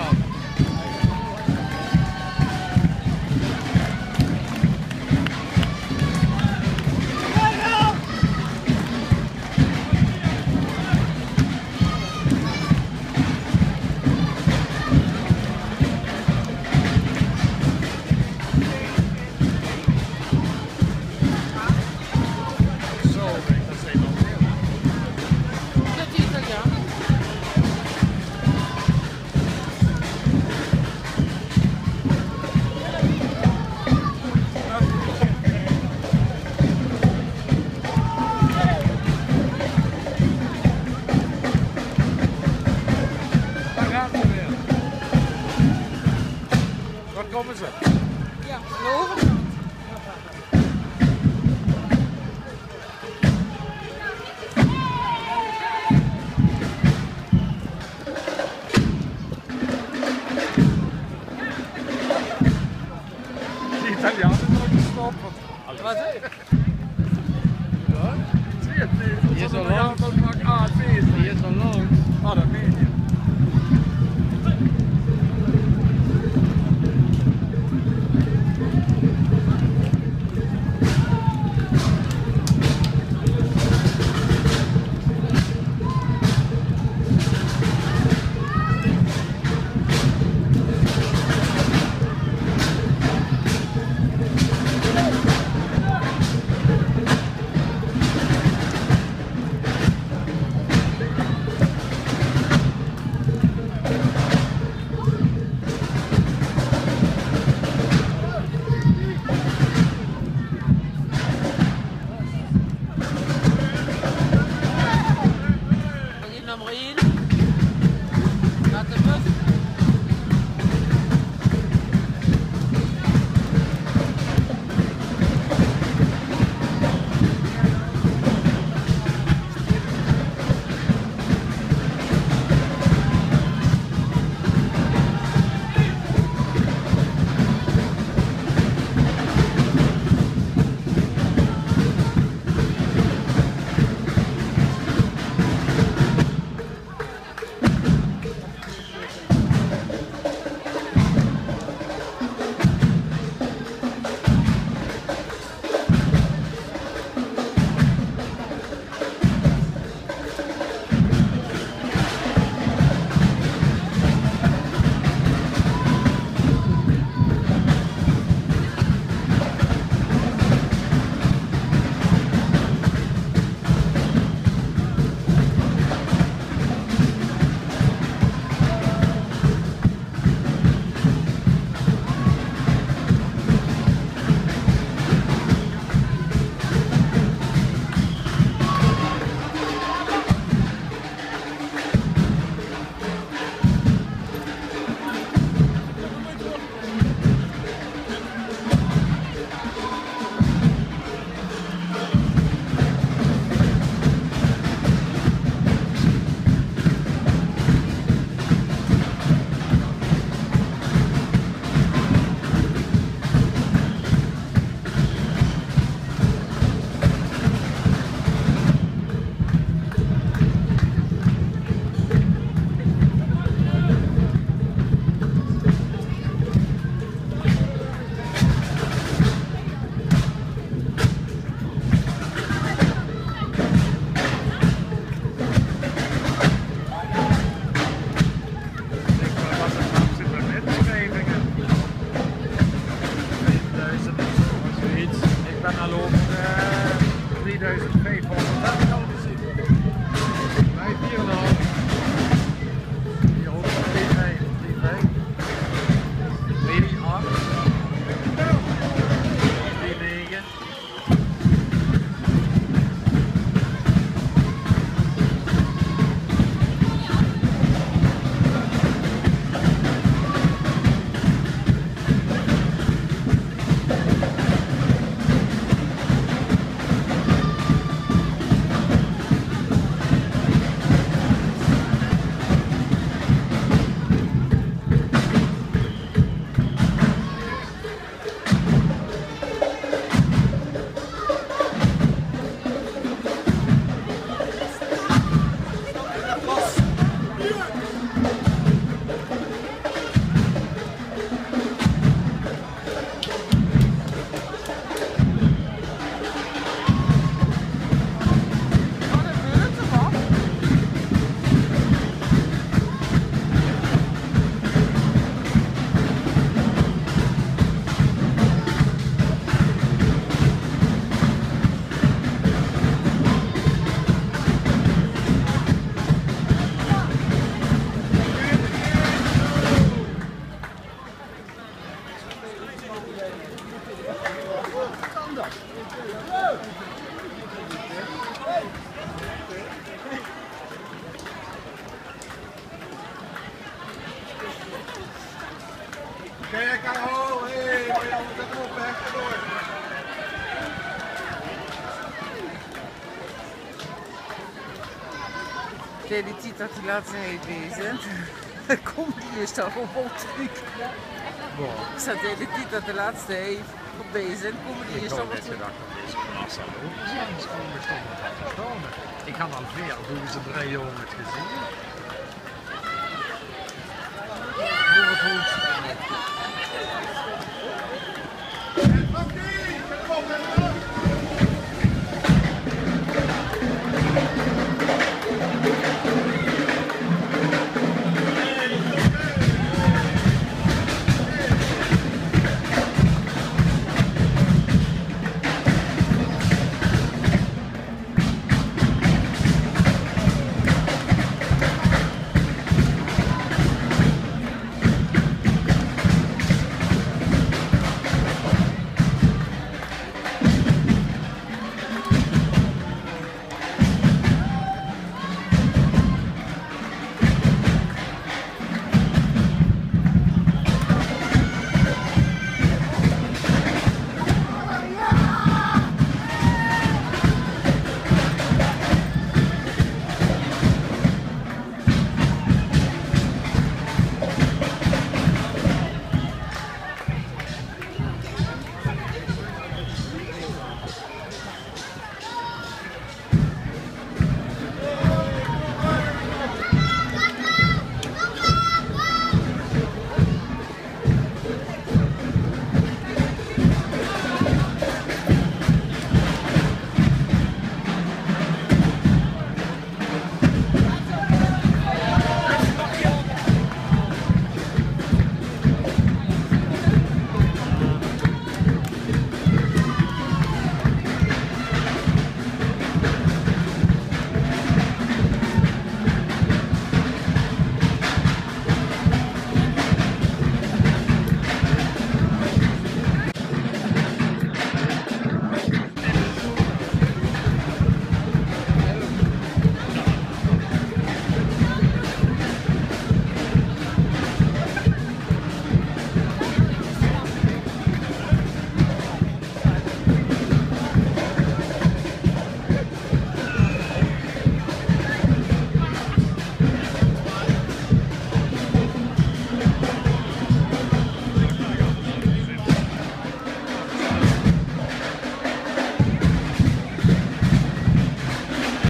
talk. Waar komen ze? Ja, overkant. Die Italianen zijn ook gestopt. want- Wat is het? Ja, zie je het niet? Hier is een langs. Italiaan dat maakt A2 is. Hier is al lang. Oh, dat meen je. de die ziet dat die laatste heet wezen. Dan komt hier dus op terug. Ik zat de hele dat de laatste heeft op deze en komen die eerst op terug. Ik had al veel duizend rijden gezien. Ja!